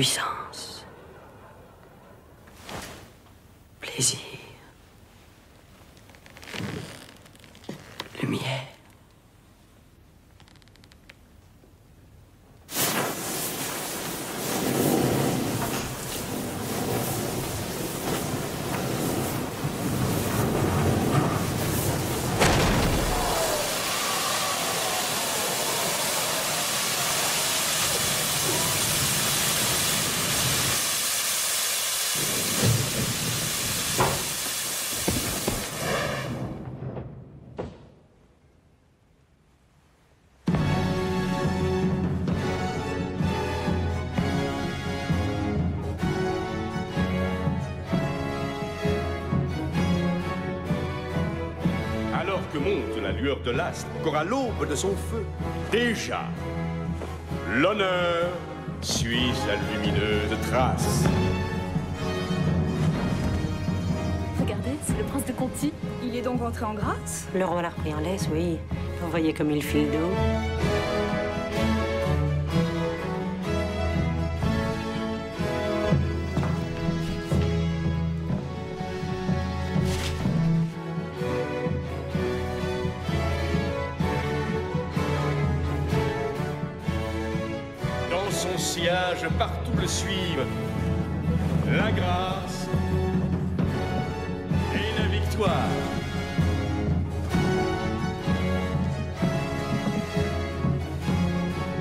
puissance, plaisir, de l'astre, encore à l'aube de son feu, déjà, l'honneur suit sa lumineuse trace. Regardez, c'est le prince de Conti. Il est donc entré en grâce? Le roi l'a repris en laisse, oui. Vous voyez comme il file d'eau. Sillage, partout le suivent la grâce et la victoire.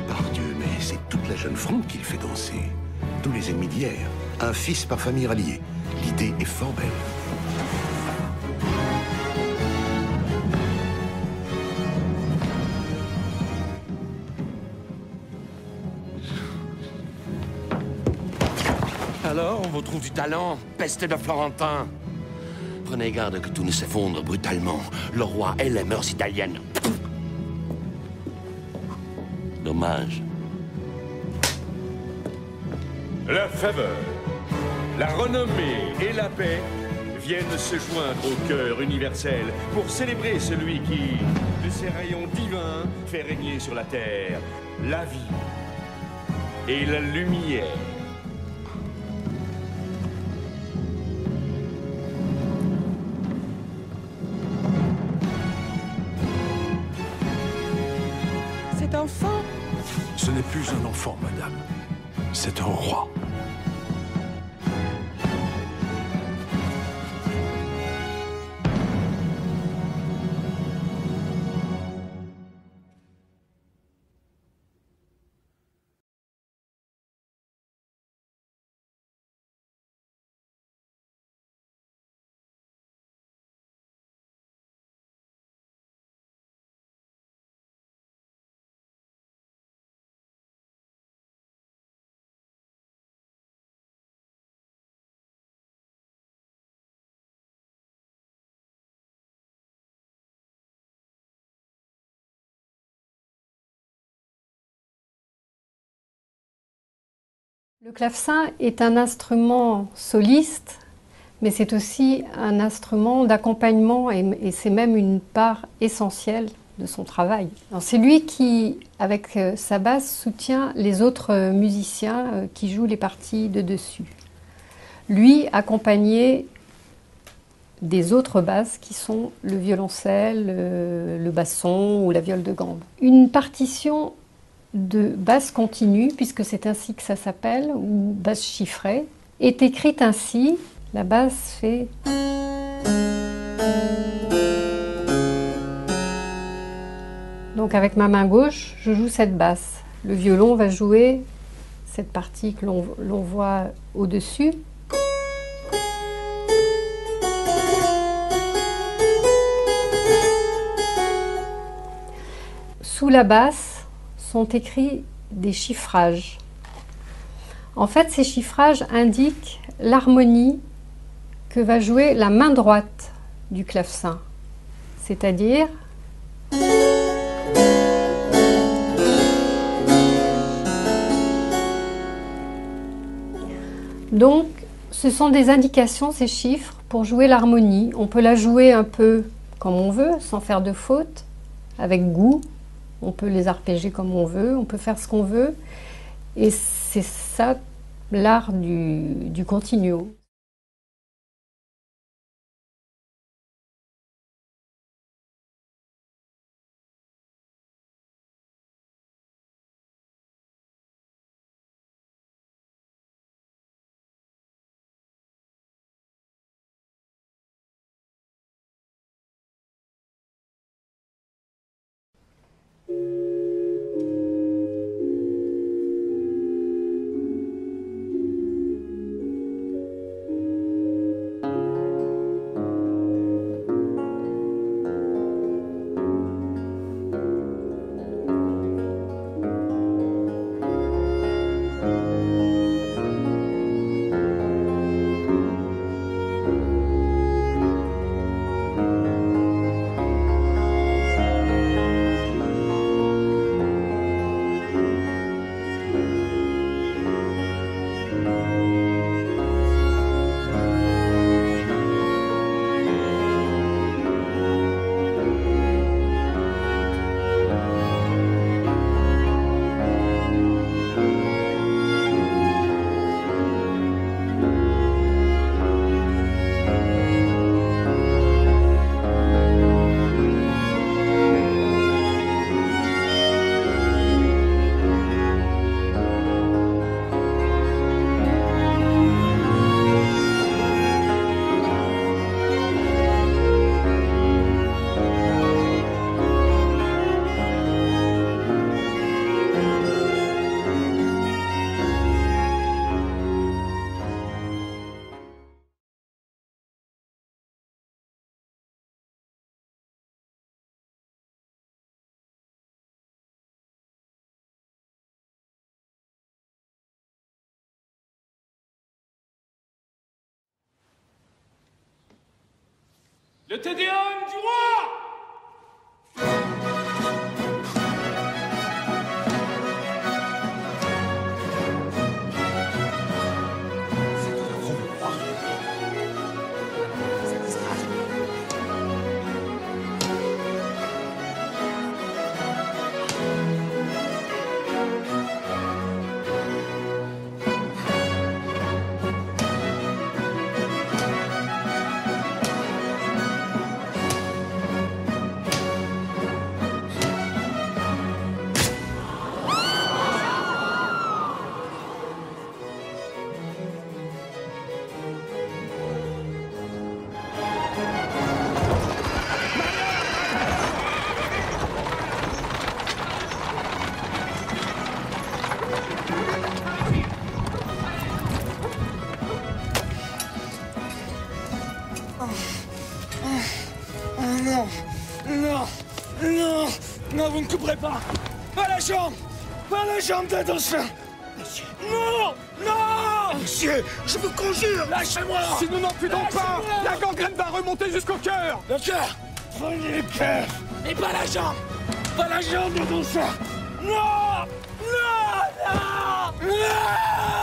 Par Dieu, mais c'est toute la jeune fronde qu'il fait danser. Tous les ennemis d'hier. Un fils par famille ralliée. L'idée est fort belle. Du talent, peste de Florentin. Prenez garde que tout ne s'effondre brutalement. Le roi et les mœurs italiennes. Dommage. La faveur, la renommée et la paix viennent se joindre au cœur universel pour célébrer celui qui, de ses rayons divins, fait régner sur la terre la vie et la lumière. Enfant, madame. C'est un roi. Le clavecin est un instrument soliste, mais c'est aussi un instrument d'accompagnement et, c'est même une part essentielle de son travail. C'est lui qui, avec euh, sa basse, soutient les autres musiciens euh, qui jouent les parties de dessus. Lui accompagné des autres basses qui sont le violoncelle, euh, le basson ou la viole de gambe. Une partition de basse continue, puisque c'est ainsi que ça s'appelle, ou basse chiffrée, est écrite ainsi. La basse fait. Donc avec ma main gauche, je joue cette basse. Le violon va jouer cette partie que l'on voit au-dessus. sous la basse sont écrits des chiffrages. En fait, ces chiffrages indiquent l'harmonie que va jouer la main droite du clavecin, c'est-à-dire Donc, ce sont des indications, ces chiffres, pour jouer l'harmonie. On peut la jouer un peu comme on veut, sans faire de faute, avec goût. On peut les arpéger comme on veut, on peut faire ce qu'on veut. Et c'est ça l'art du, du continuo. Le Tédéum du roi pas. Pas la jambe. Pas la jambe de Monsieur. Non Non. Monsieur, je vous conjure, lâchez-moi. Si nous n'en pudons pas, la gangrène va remonter jusqu'au cœur. Le cœur. Prenez le cœur. Et pas la jambe. Pas la jambe de Non Non Non. Non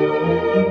Música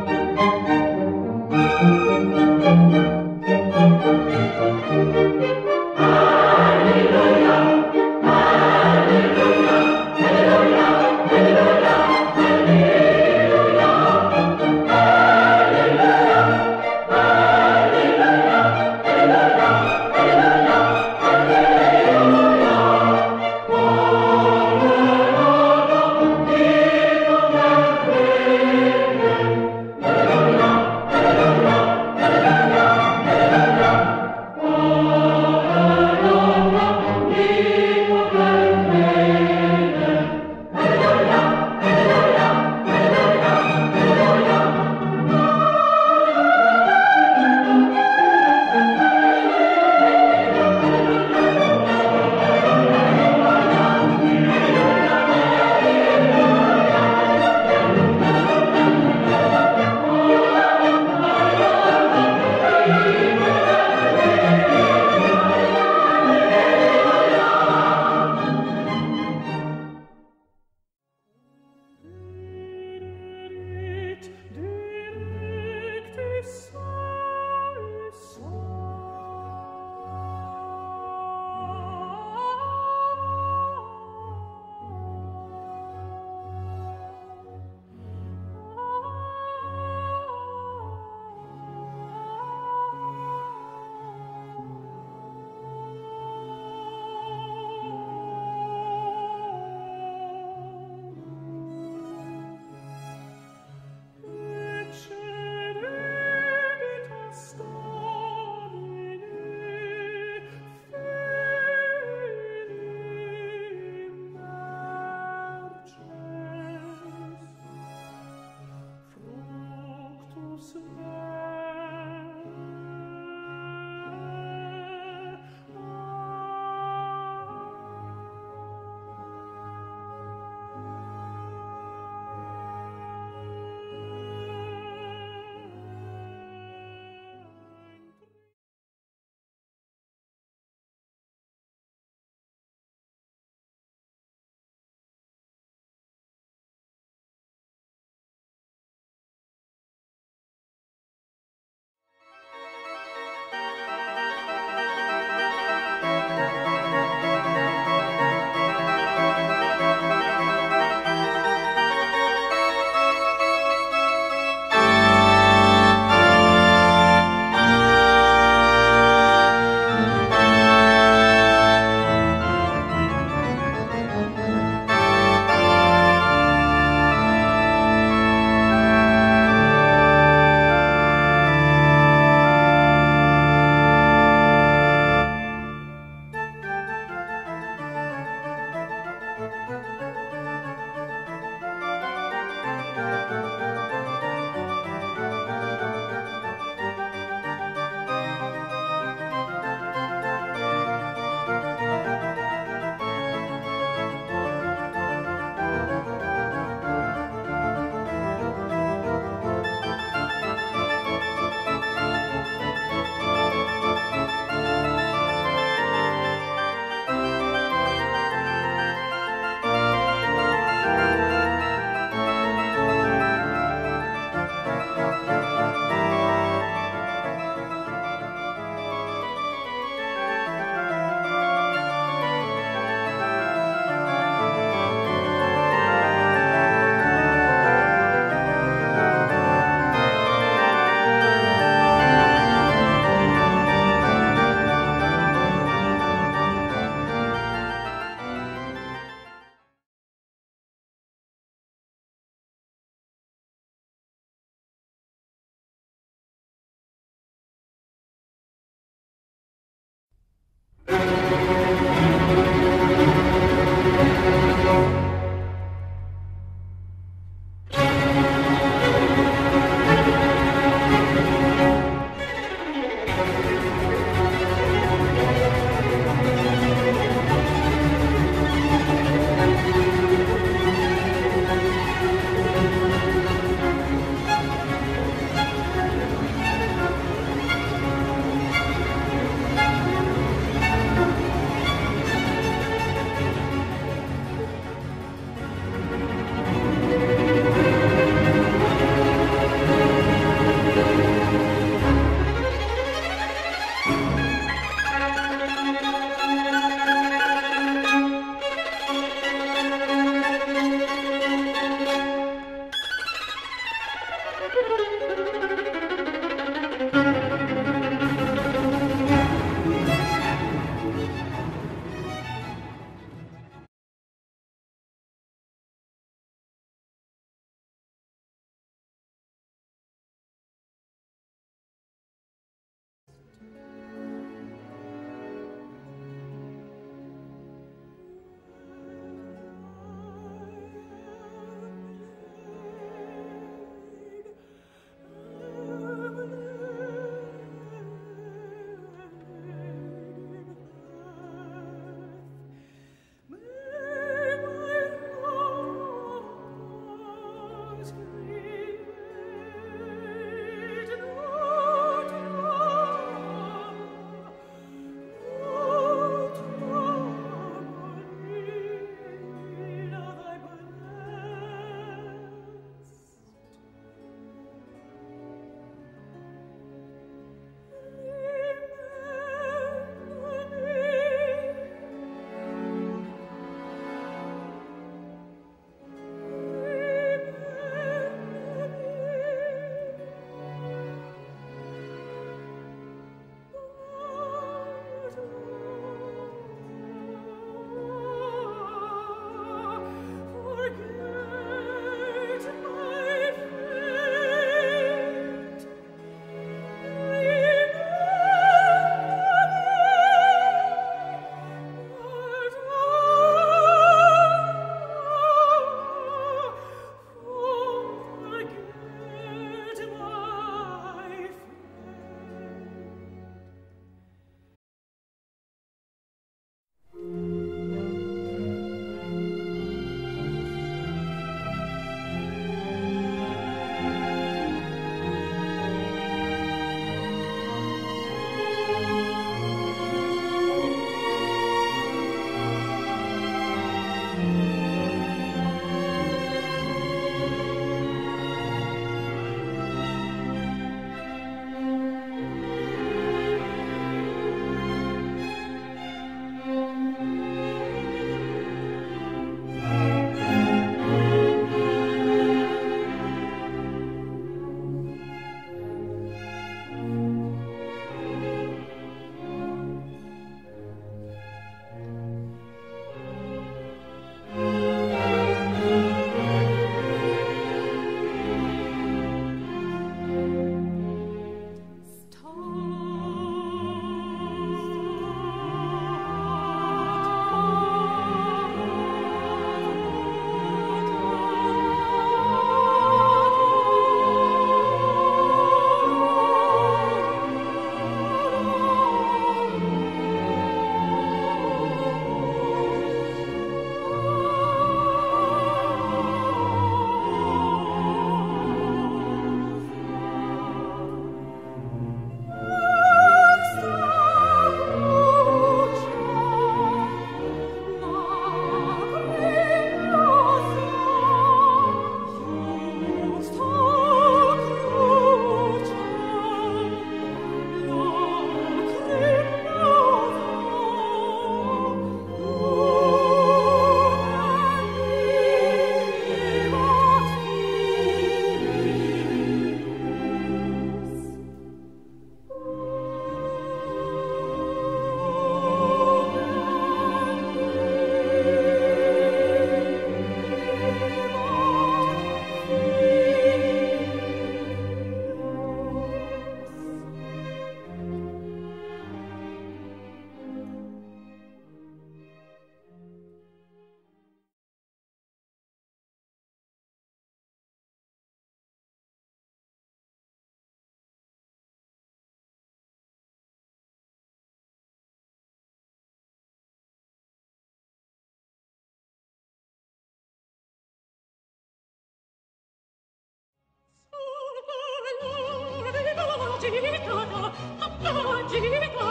Agito, agito, agito.